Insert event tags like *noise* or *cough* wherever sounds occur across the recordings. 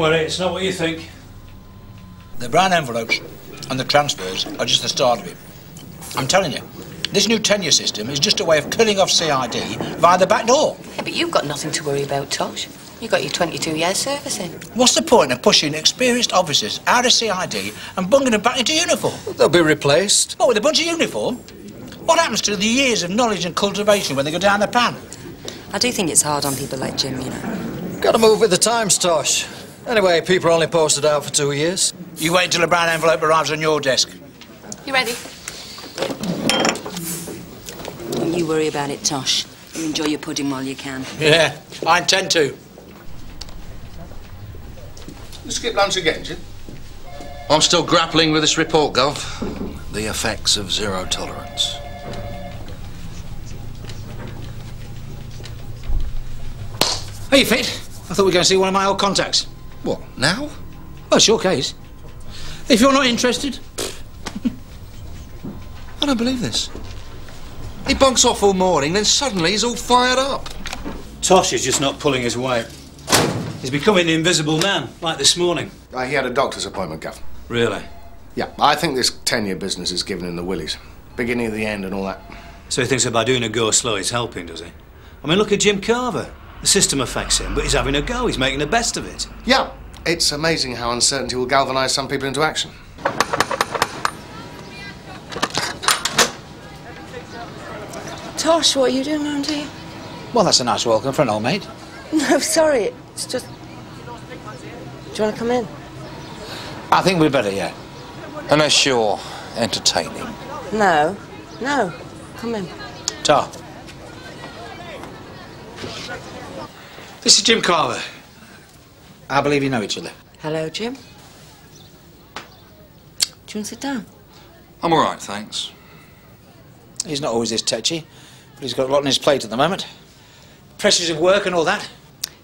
Don't worry, it's not what you think. The brown envelopes and the transfers are just the start of it. I'm telling you, this new tenure system is just a way of killing off CID via the back door. Yeah, but you've got nothing to worry about, Tosh. You've got your 22 years service in. What's the point of pushing experienced officers out of CID and bunging them back into uniform? They'll be replaced. What, with a bunch of uniform? What happens to the years of knowledge and cultivation when they go down the pan? I do think it's hard on people like Jim, you know. Gotta move with the times, Tosh. Anyway, people are only posted out for two years. You wait until a brown envelope arrives on your desk. You ready? Don't you worry about it, Tosh. You enjoy your pudding while you can. Yeah, I intend to. You skip lunch again, Jim? I'm still grappling with this report, Gov. The effects of zero tolerance. Are you fit? I thought we were going to see one of my old contacts. What, now? Well, it's your case. If you're not interested, I don't believe this. He bunks off all morning, then suddenly he's all fired up. Tosh is just not pulling his weight. He's becoming the invisible man, like this morning. Uh, he had a doctor's appointment, Gov. Really? Yeah, I think this tenure business is giving him the willies. Beginning of the end and all that. So he thinks that by doing a go slow he's helping, does he? I mean, look at Jim Carver. The system affects him, but he's having a go. He's making the best of it. Yeah, it's amazing how uncertainty will galvanise some people into action. Tosh, what are you doing around here? well, that's a nice welcome for an old mate. *laughs* No, sorry. It's just. Do you want to come in? I think we'd better, yeah. Unless you're entertaining. No. No. Come in. Ta. This is Jim Carver. I believe you know each other. Hello, Jim. Do you want to sit down? I'm all right, thanks. He's not always this touchy, but he's got a lot on his plate at the moment. Pressures of work and all that.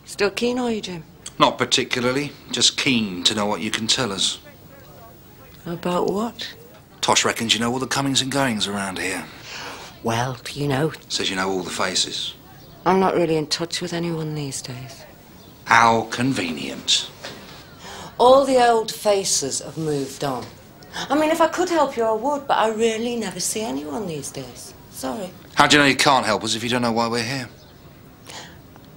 Still keen, are you, Jim? Not particularly. Just keen to know what you can tell us. About what? Tosh reckons you know all the comings and goings around here. Well, do you know, Says you know all the faces. I'm not really in touch with anyone these days. How convenient. All the old faces have moved on. I mean, if I could help you, I would, but I really never see anyone these days. Sorry. How do you know you can't help us if you don't know why we're here?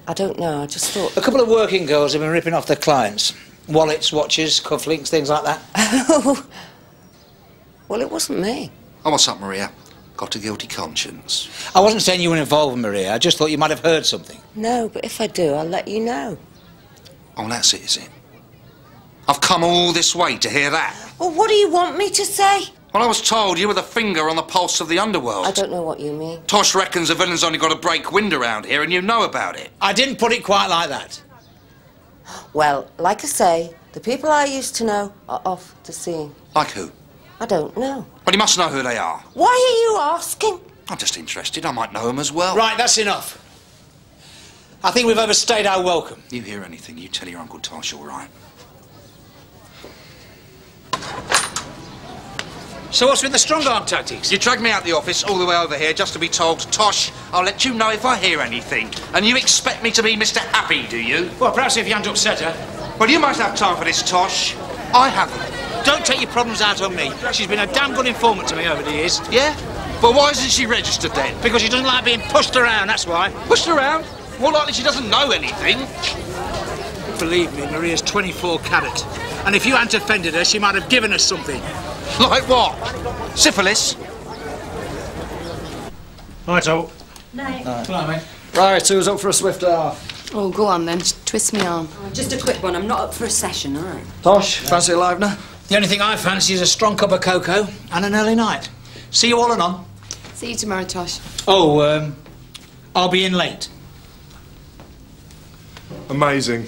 I don't know, I just thought. A couple of working girls have been ripping off their clients. Wallets, watches, cufflinks, things like that. *laughs* well, it wasn't me. Oh, what's up, Maria? Got a guilty conscience. I wasn't saying you were involved, Maria. I just thought you might have heard something. No, but if I do, I'll let you know. Oh, that's it, is it? I've come all this way to hear that. Well, what do you want me to say? Well, I was told you were the finger on the pulse of the underworld. I don't know what you mean. Tosh reckons the villain's only got a break wind around here, and you know about it. I didn't put it quite like that. Well, like I say, the people I used to know are off to sea. Like who? I don't know. Well, you must know who they are. Why are you asking? I'm just interested. I might know them as well. Right, that's enough. I think we've overstayed our welcome. You hear anything, you tell your Uncle Tosh, all right? So what's with the strong arm tactics? You dragged me out the office all the way over here just to be told, Tosh, I'll let you know if I hear anything. And you expect me to be Mr. Happy, do you? Well, perhaps if you aren't upset her. Well, you might have time for this, Tosh. I haven't. Don't take your problems out on me. She's been a damn good informant to me over the years. Yeah? But why isn't she registered then? Because she doesn't like being pushed around, that's why. Pushed around? More likely she doesn't know anything. Believe me, Maria's 24 carat. And if you hadn't offended her, she might have given us something. Like what? Syphilis? Right, so. Come on, mate. Right, who's up for a swift half? Oh, go on then. Just twist me arm. Just a quick one. I'm not up for a session, all right? Tosh, fancy a livener? The only thing I fancy is a strong cup of cocoa and an early night. See you all anon. See you tomorrow, Tosh. Oh, um, I'll be in late. Amazing.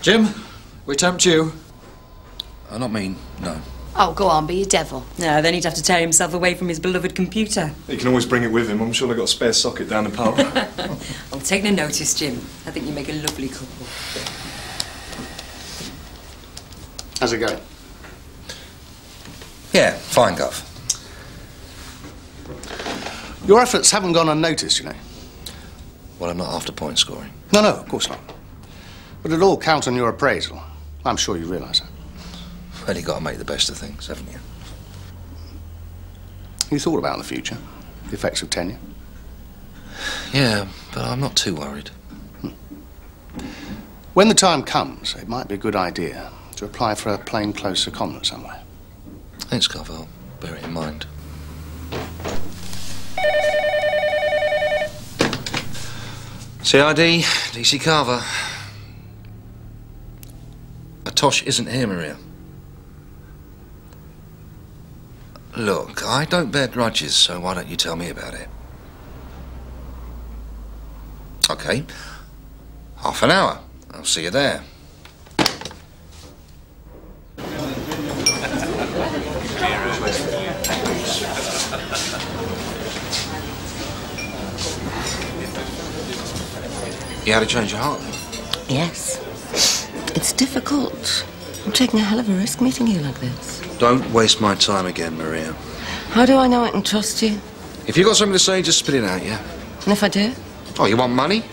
Jim, we tempt you. Uh, not mean, no. Oh, go on, be a devil. No, then he'd have to tear himself away from his beloved computer. He can always bring it with him. I'm sure they've got a spare socket down the pub. I'll take no notice, Jim. I think you make a lovely couple. How's it going? Yeah, fine, Gov. Your efforts haven't gone unnoticed, you know. Well, I'm not after point scoring. No, no, of course not. But it'll all count on your appraisal. I'm sure you realise that. Well, you've got to make the best of things, haven't you? You thought about the future, the effects of tenure. Yeah, but I'm not too worried. When the time comes, it might be a good idea to apply for a plainclothes secondment somewhere. Thanks. I'll bear it in mind. CID, DC Carver. Tosh isn't here, Maria. Look, I don't bear grudges, so why don't you tell me about it? Okay. Half an hour. I'll see you there. You had a change of heart? Yes. It's difficult. I'm taking a hell of a risk meeting you like this. Don't waste my time again, Maria. How do I know I can trust you? If you've got something to say, just spit it out, yeah? And if I do? Oh, you want money?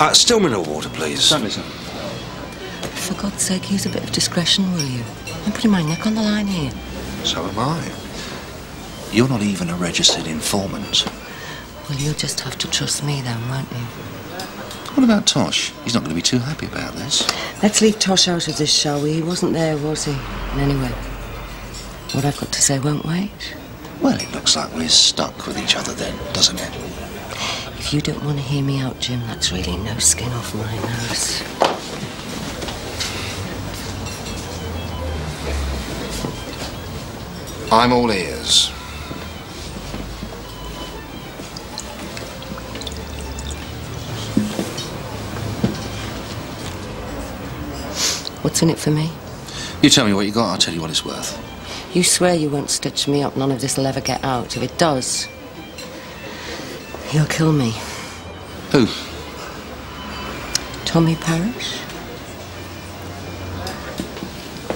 Uh, still mineral water, please. Certainly, sir. For God's sake, use a bit of discretion, will you? I'm putting my neck on the line here. So am I. You're not even a registered informant. Well, you'll just have to trust me then, won't you? What about Tosh? He's not going to be too happy about this. Let's leave Tosh out of this, shall we? He wasn't there, was he? And anyway, what I've got to say won't wait. Well, it looks like we're stuck with each other then, doesn't it? If you don't want to hear me out, Jim, that's really no skin off my nose. I'm all ears. What's in it for me? You tell me what you got, I'll tell you what it's worth. You swear you won't stitch me up. None of this will ever get out. If it does, he'll kill me. Who? Tommy Parrish?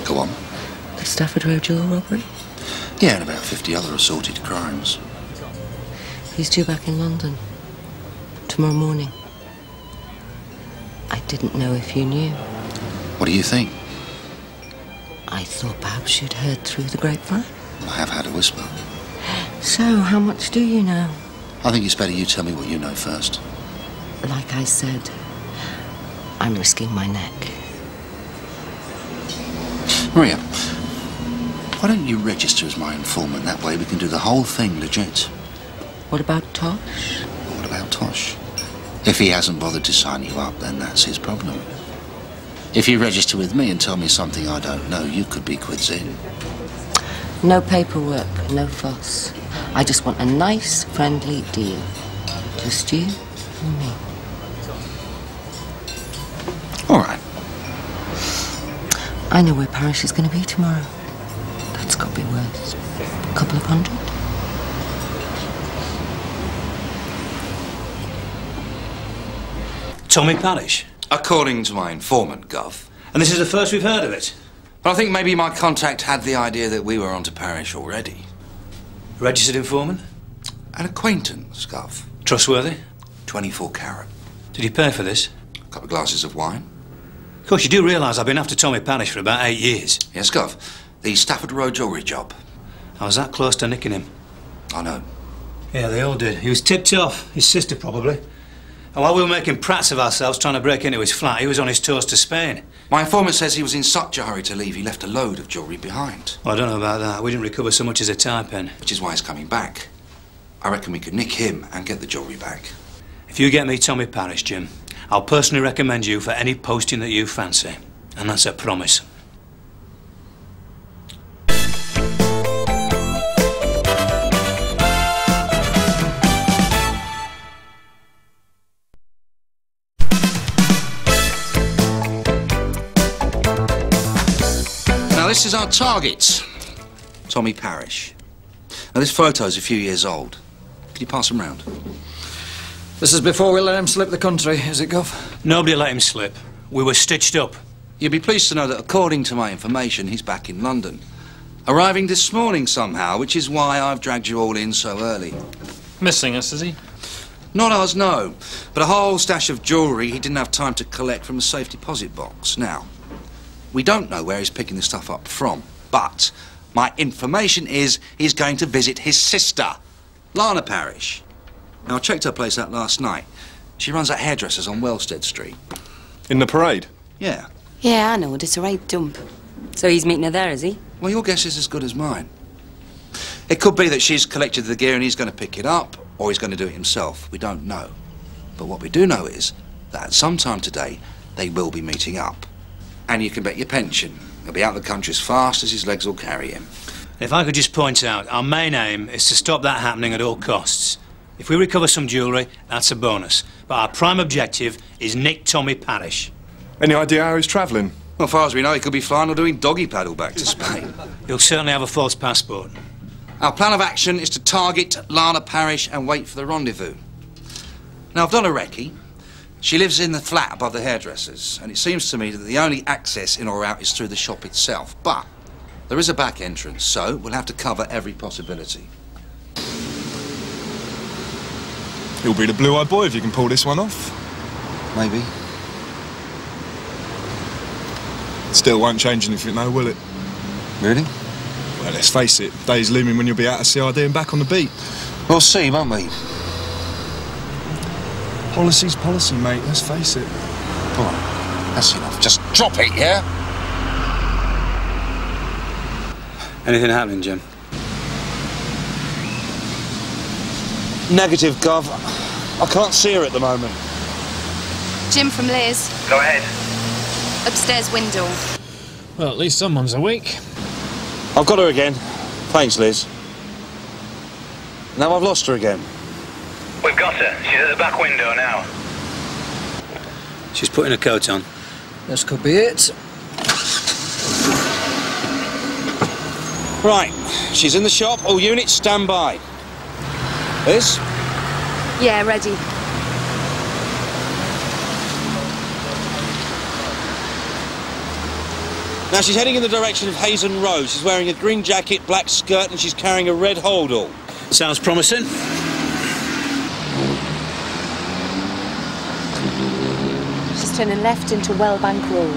Go on. The Stafford Road jewel robbery? Yeah, and about 50 other assorted crimes. He's due back in London. Tomorrow morning. I didn't know if you knew. What do you think? I thought perhaps you'd heard through the grapevine. I have had a whisper. So, how much do you know? I think it's better you tell me what you know first. Like I said, I'm risking my neck. Maria, why don't you register as my informant? That way we can do the whole thing legit. What about Tosh? What about Tosh? If he hasn't bothered to sign you up, then that's his problem. If you register with me and tell me something I don't know, you could be quids in. No paperwork, no fuss. I just want a nice, friendly deal. Just you and me. All right. I know where Parrish is going to be tomorrow. That's got to be worth a couple of hundred. Tommy Parrish. According to my informant, Gov. And this is the first we've heard of it. But I think maybe my contact had the idea that we were onto Parrish already. Registered informant? An acquaintance, Gov. Trustworthy? 24 carat. Did you pay for this? A couple of glasses of wine. Of course, you do realise I've been after Tommy Parrish for about eight years. Yes, Gov. The Stafford Road jewellery job. I was that close to nicking him. I know. Yeah, they all did. He was tipped off. His sister, probably. And while we were making prats of ourselves trying to break into his flat, he was on his tours to Spain. My informant says he was in such a hurry to leave, he left a load of jewellery behind. Well, I don't know about that. We didn't recover so much as a tie pen. Which is why he's coming back. I reckon we could nick him and get the jewellery back. If you get me Tommy Parrish, Jim, I'll personally recommend you for any posting that you fancy. And that's a promise. This is our target. Tommy Parrish. Now, this photo's a few years old. Can you pass them round? This is before we let him slip the country, is it, Gov? Nobody let him slip. We were stitched up. You'll be pleased to know that according to my information, he's back in London. Arriving this morning somehow, which is why I've dragged you all in so early. Missing us, is he? Not ours, no. But a whole stash of jewellery he didn't have time to collect from a safe deposit box. Now, we don't know where he's picking the stuff up from, but my information is he's going to visit his sister, Lana Parrish. Now, I checked her place out last night. She runs that hairdresser's on Wellstead Street. In the parade? Yeah. Yeah, I know. It's a right dump. So he's meeting her there, is he? Well, your guess is as good as mine. It could be that she's collected the gear and he's going to pick it up, or he's going to do it himself. We don't know. But what we do know is that at some time today, they will be meeting up. And you can bet your pension he'll be out of the country as fast as his legs will carry him. If I could just point out, our main aim is to stop that happening at all costs. If we recover some jewellery, that's a bonus. But our prime objective is Nick Tommy Parrish. Any idea how he's travelling? Well, as far as we know, he could be flying or doing doggy paddle back to Spain. He'll certainly have a false passport. Our plan of action is to target Lana Parrish and wait for the rendezvous. Now, I've done a recce. She lives in the flat above the hairdressers, and it seems to me that the only access in or out is through the shop itself. But there is a back entrance, so we'll have to cover every possibility. He'll be the blue-eyed boy if you can pull this one off. Maybe. Still won't change anything, though, will it? Really? Well, let's face it, days looming when you'll be out of CID and back on the beat. We'll see, won't we? Policy's policy, mate, let's face it. Come on, that's enough. Just drop it, yeah? Anything happening, Jim? Negative, Gov. I can't see her at the moment. Jim from Liz. Go ahead. Upstairs window. Well, at least someone's awake. I've got her again. Thanks, Liz. Now I've lost her again. We've got her. She's at the back window now. She's putting a coat on. This could be it. Right, she's in the shop. All units stand by. Liz? Yeah, ready. Now she's heading in the direction of Hazen Road. She's wearing a green jacket, black skirt, and she's carrying a red holdall. Sounds promising. She's turning left into Wellbank Road.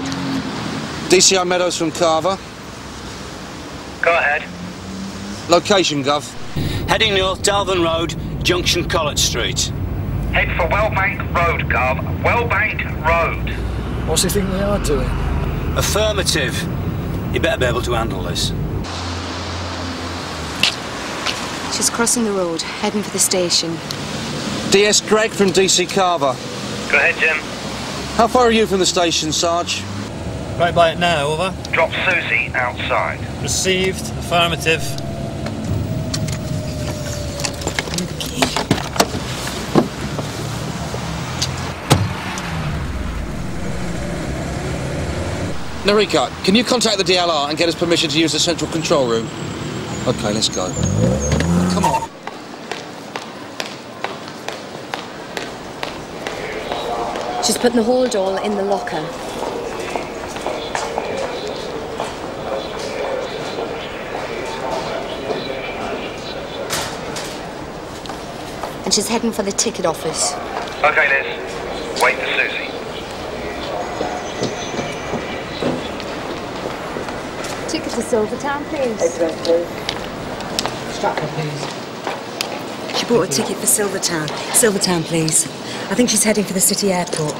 DCI Meadows from Carver. Go ahead. Location, Gov. Heading north, Dalvin Road, junction College Street. Head for Wellbank Road, Gov. Wellbank Road. What's he think they are doing? Affirmative. You better be able to handle this. She's crossing the road, heading for the station. DS Gregg from DC Carver. Go ahead, Jim. How far are you from the station, Sarge? Right by it now, over. Drop Susie outside. Received. Affirmative. Norika, can you contact the DLR and get us permission to use the central control room? Okay, let's go. Come on. She's putting the hold all in the locker. And she's heading for the ticket office. Okay, Liz. Wait for Susie. Ticket to Silvertown, please. Strapper, please. She bought a ticket for Silvertown. Silvertown, please. I think she's heading for the city airport.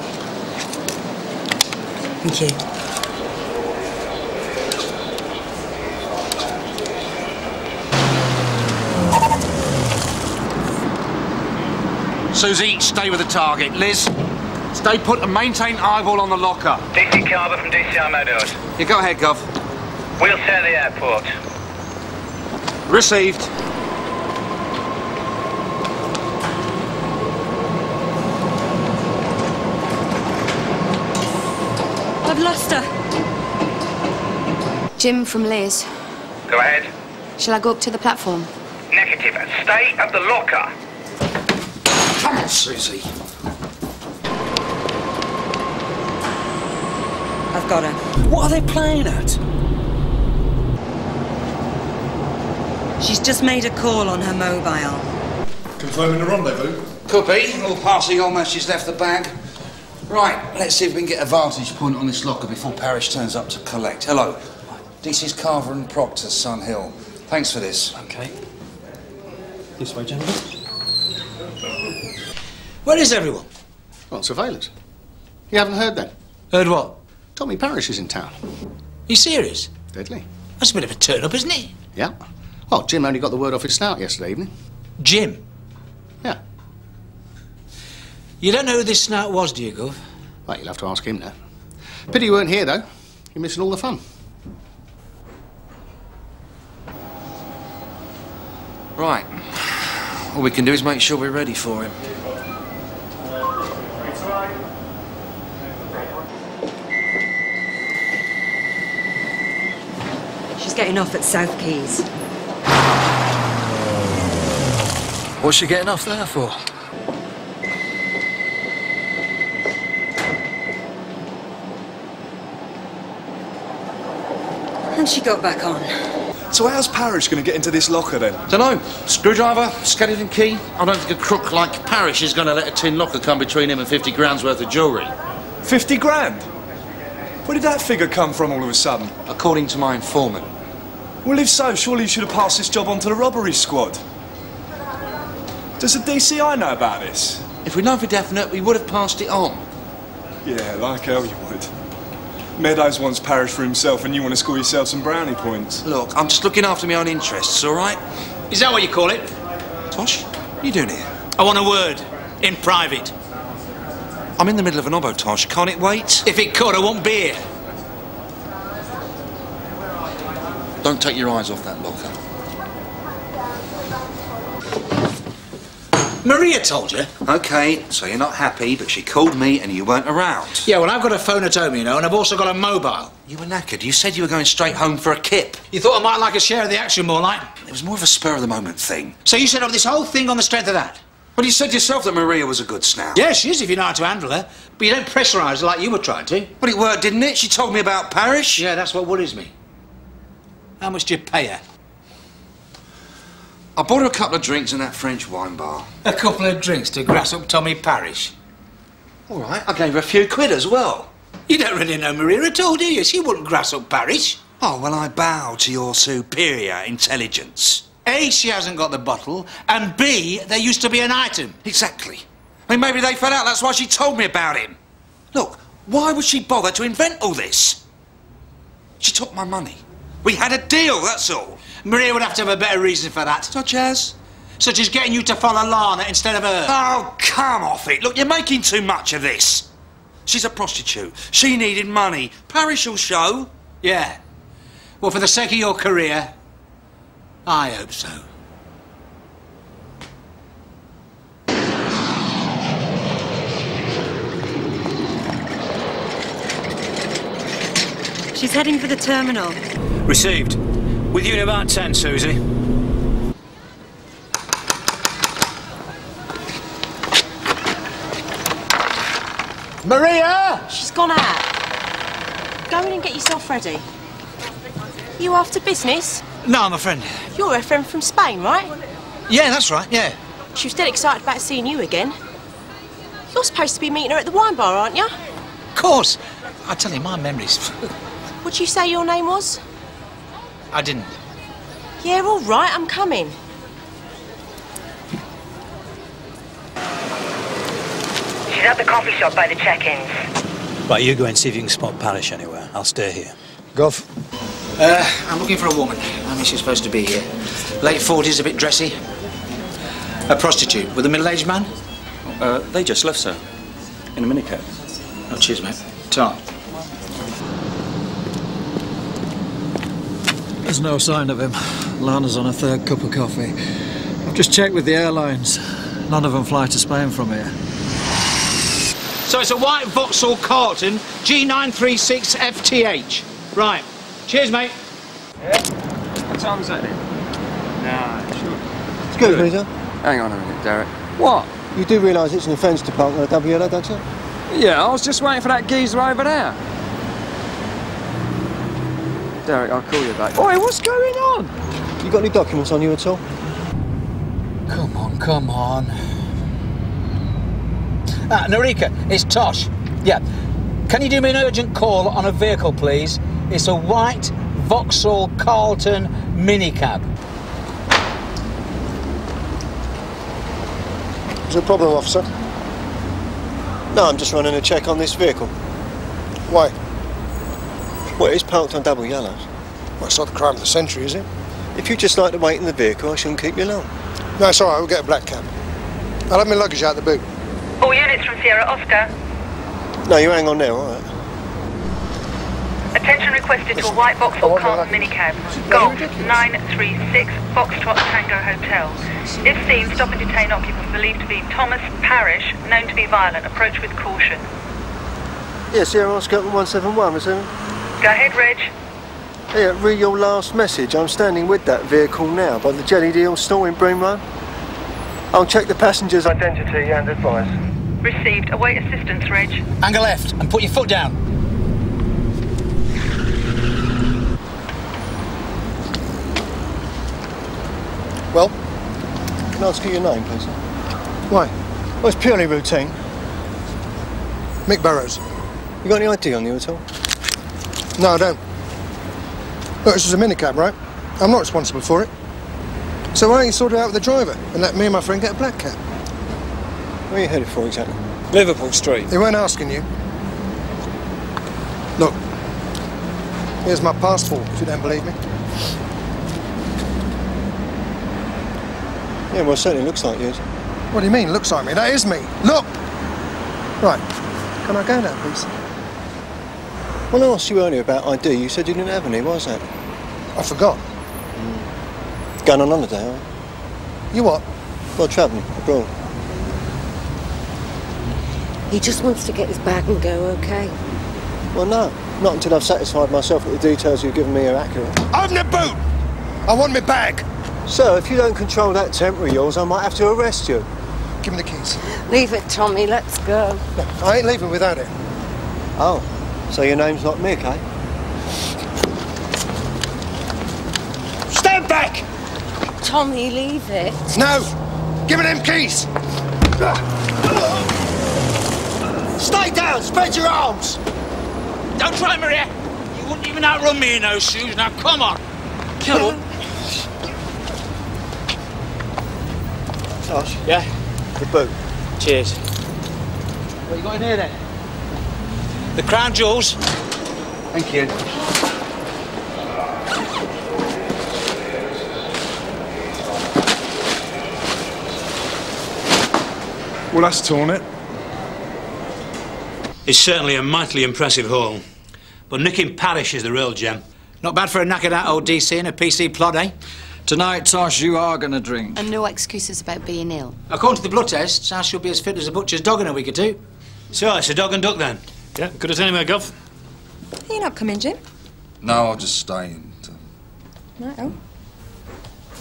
Thank you. Susie, stay with the target. Liz, stay put and maintain eyeball on the locker. DC Carver from DCI Meadows. You go ahead, Gov. We'll share the airport. Received. I've lost her. Jim from Liz. Go ahead. Shall I go up to the platform? Negative. Stay at the locker. Come on, Susie. I've got her. What are they playing at? She's just made a call on her mobile. Confirming the rendezvous? Could be. A little passing on as she's left the bag. Right, let's see if we can get a vantage point on this locker before Parrish turns up to collect. Hello. This is Carver and Proctor, Sun Hill. Thanks for this. Okay. This way, gentlemen. Where is everyone? Well, surveillance. You haven't heard then? Heard what? Tommy Parrish is in town. You serious? Deadly. That's a bit of a turn up, isn't it? Yeah. Well, Jim only got the word off his snout yesterday evening. Jim? Yeah. You don't know who this snout was, do you, Gov? Well, you'll have to ask him now. Pity you weren't here, though. You're missing all the fun. Right. All we can do is make sure we're ready for him. She's getting off at South Quay. What's she getting off there for? And she got back on. So how's Parrish going to get into this locker then? Dunno. Screwdriver, skeleton key. I don't think a crook like Parrish is going to let a tin locker come between him and 50 grand's worth of jewellery. 50 grand? Where did that figure come from all of a sudden? According to my informant. Well, if so, surely you should have passed this job on to the robbery squad. Does the DCI know about this? If we'd known for definite, we would have passed it on. Yeah, like hell you would. Meadows wants Parrish for himself, and you want to score yourself some brownie points. Look, I'm just looking after my own interests, all right? Is that what you call it? Tosh, what are you doing here? I want a word. In private. I'm in the middle of an obo, Tosh. Can't it wait? If it could, I won't be here. Don't take your eyes off that locker. Maria told you? Okay, so you're not happy, but she called me and you weren't around. Yeah, well, I've got a phone at home, you know, and I've also got a mobile. You were knackered. You said you were going straight home for a kip. You thought I might like a share of the action more like? It was more of a spur of the moment thing. So you set up oh, this whole thing on the strength of that? Well, you said yourself that Maria was a good snout. Yeah, she is if you know how to handle her. But you don't pressurise her like you were trying to. But it worked, didn't it? She told me about Parrish. Yeah, that's what worries me. How much do you pay her? I bought her a couple of drinks in that French wine bar. A couple of drinks to grass up Tommy Parrish. All right, I gave her a few quid as well. You don't really know Maria at all, do you? She wouldn't grass up Parrish. Oh, well, I bow to your superior intelligence. A, she hasn't got the bottle, and B, there used to be an item. Exactly. I mean, maybe they fell out, that's why she told me about him. Look, why would she bother to invent all this? She took my money. We had a deal, that's all. Maria would have to have a better reason for that. Such as? Such as getting you to follow Lana instead of her. Oh, come off it. Look, you're making too much of this. She's a prostitute. She needed money. Parrish will show. Yeah. Well, for the sake of your career, I hope so. She's heading for the terminal. Received. With you in about ten, Susie. Maria! She's gone out. Go in and get yourself ready. You after business? No, I'm a friend. You're her friend from Spain, right? Yeah, that's right, yeah. She was dead excited about seeing you again. You're supposed to be meeting her at the wine bar, aren't you? Of course. I tell you, my memory's. *laughs* What'd you say your name was? I didn't. Yeah, all right, I'm coming. She's at the coffee shop by the check-ins. Right, you go and see if you can spot Parrish anywhere. I'll stay here. Goff. Uh, I'm looking for a woman. I mean, she's supposed to be here. Late 40s, a bit dressy. A prostitute with a middle-aged man? Uh, they just left, sir. In a minicab. Oh, cheers, mate. Ta. There's no sign of him. Lana's on a third cup of coffee. I've just checked with the airlines. None of them fly to Spain from here. So it's a white Vauxhall Carlton G936FTH. Right. Cheers, mate. What time's is that then? Nah, sure. Excuse me, sir. Hang on a minute, Derek. What? You do realise it's an offence to park on a double yellow, don't you? Yeah, I was just waiting for that geezer over there. Derek, I'll call you back. Oi, what's going on? You got any documents on you at all? Come on, come on. Ah, Norika, it's Tosh. Yeah. Can you do me an urgent call on a vehicle, please? It's a white Vauxhall Carlton minicab. Is there a problem, officer? No, I'm just running a check on this vehicle. Why? Well, it's parked on double yellows. Well, it's not the crime of the century, is it? If you just like to wait in the vehicle, I shouldn't keep you long. No, it's all right. We'll get a black cab. I'll have my luggage out the boot. All units from Sierra Oscar. No, you hang on there, all right? Attention requested to a white Vauxhall oh, Carlton minicab. Golf 936 Foxtrot Tango Hotel. If seen, stop and detain occupant believed to be Thomas Parrish, known to be violent. Approach with caution. Yeah, Sierra Oscar 171, is it? Go ahead, Reg. Yeah, uh, read your last message. I'm standing with that vehicle now by the Jelly Deal store in Bream Road. I'll check the passenger's identity and advice. Received. Await assistance, Reg. Angle left and put your foot down. Well, can I ask you your name, please? Why? Well, it's purely routine. Mick Burrows. You got any ID on you at all? No, I don't. Look, this is a minicab, right? I'm not responsible for it. So why don't you sort it out with the driver and let me and my friend get a black cab? Where are you headed for exactly? Liverpool Street. They weren't asking you. Look, here's my passport, if you don't believe me. Yeah, well, it certainly looks like yours. What do you mean, looks like me? That is me. Look! Right, can I go now, please? When I asked you earlier about ID, you said you didn't have any. Why was that? I forgot. Going on holiday, are you? what? Well, travelling abroad. He just wants to get his bag and go, okay? Well, no. Not until I've satisfied myself that the details you've given me are accurate. Open the boot! I want my bag! Sir, if you don't control that temper of yours, I might have to arrest you. Give me the keys. Leave it, Tommy. Let's go. No, I ain't leaving without it. Oh, so your name's not Mick, eh? Stand back! Tommy, leave it. No! Give me them keys! Stay down! Spread your arms! Don't try, Maria! You wouldn't even outrun me in those shoes. Now, come on! Kill him. Tosh? Yeah? The boot. Cheers. What you got in here, then? The crown jewels. Thank you. Well, that's torn it. It's certainly a mightily impressive haul. But nicking Parrish is the real gem. Not bad for a knackered out old DC in a PC plod, eh? Tonight, Tosh, you are going to drink. And no excuses about being ill. According to the blood tests, I should be as fit as a butcher's dog in a week or two. So, it's a dog and duck then? Yeah, good as anywhere, Gov. Are you not coming, Jim? No, I'll just stay in. Right, um, oh.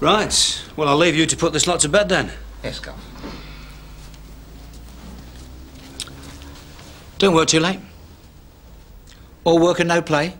Right. Well, I'll leave you to put this lot to bed then. Yes, go. Don't work too late. All work and no play.